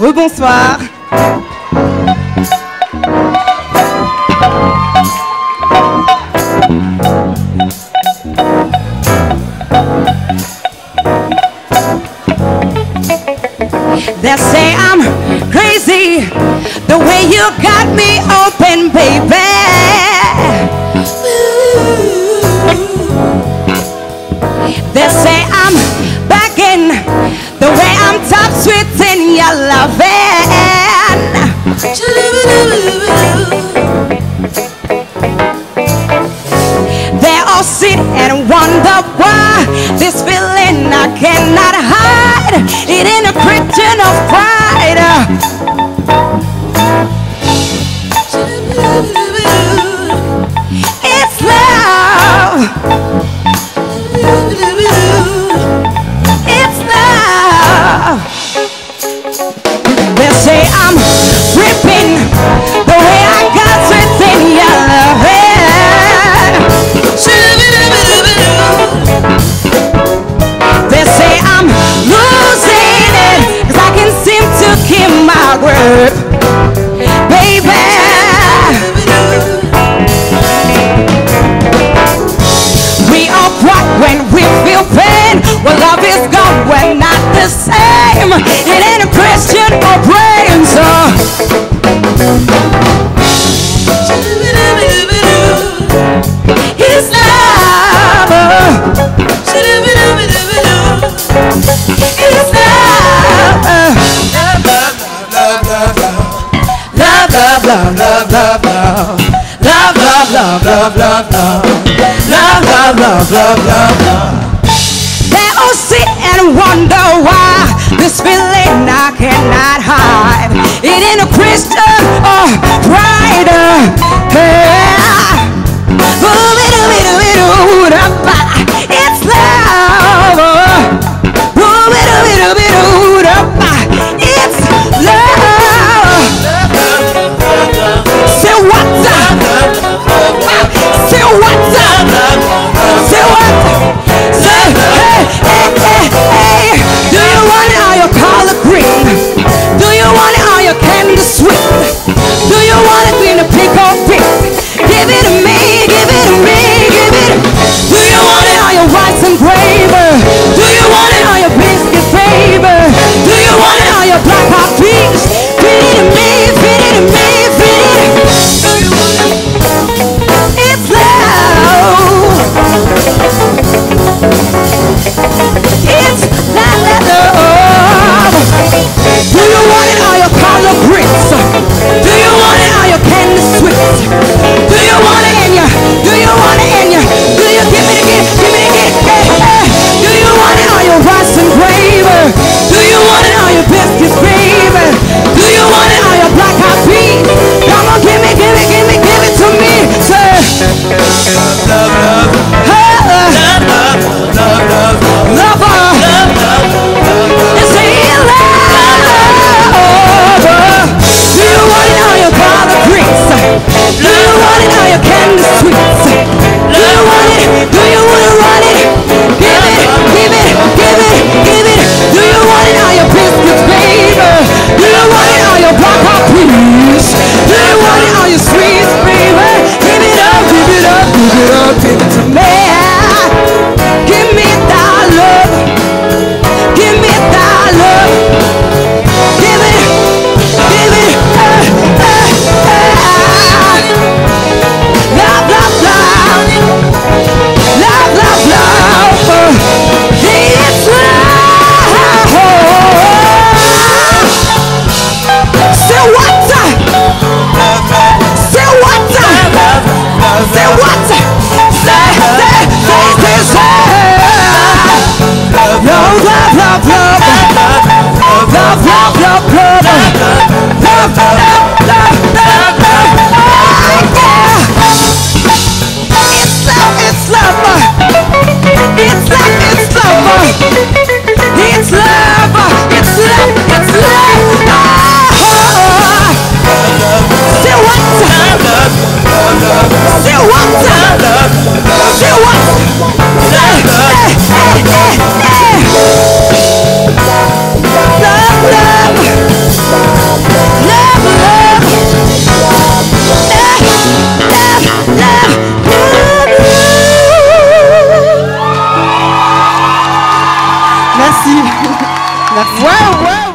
Rebonsoir. They say I'm crazy the way you got me open, baby. They sweet in my baby. We all cry when we feel pain. Well, love is gone, we're not the same. It ain't a question of brains. It's Love, love, love, love, love, love. Love, love, love, love, love, love. Love, love, love, love. They all sit and wonder why this feeling Well, well.